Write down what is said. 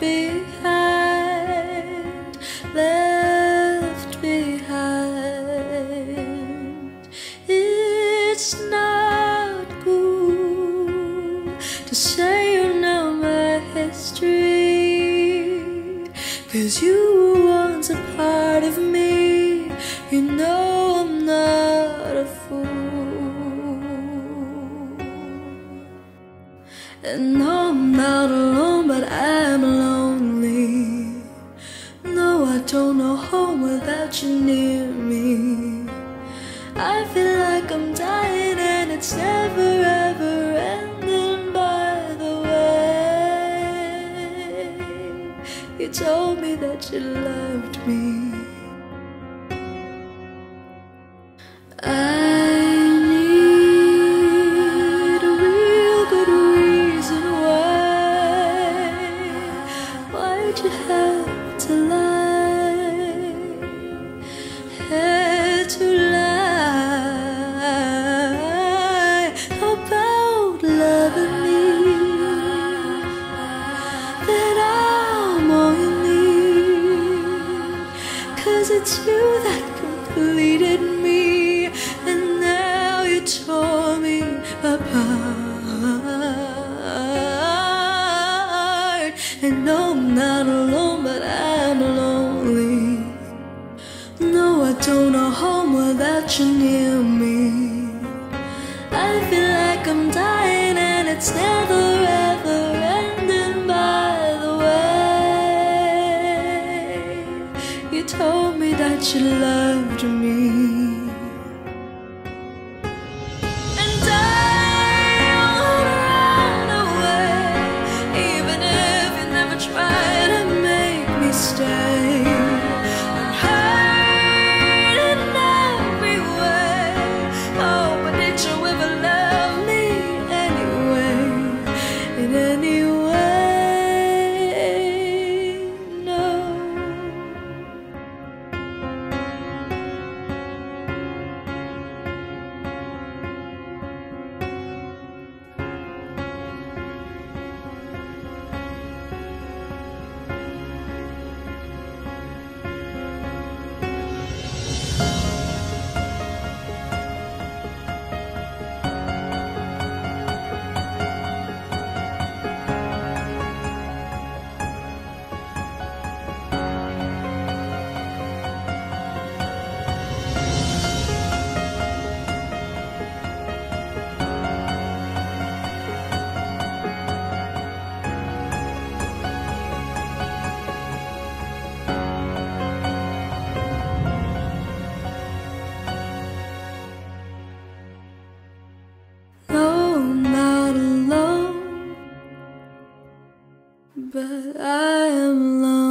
behind, left behind. It's not cool to say you know my history. Cause you were once a part of me. You know I'm not a fool. And I'm not alone, but I'm lonely. No, I don't know home without you near me. I feel like I'm dying and it's never ever ending by the way. You told me that you loved me. And no, I'm not alone, but I'm lonely. No, I don't know home without you near me. I feel like I'm dying and it's never olho but I am alone.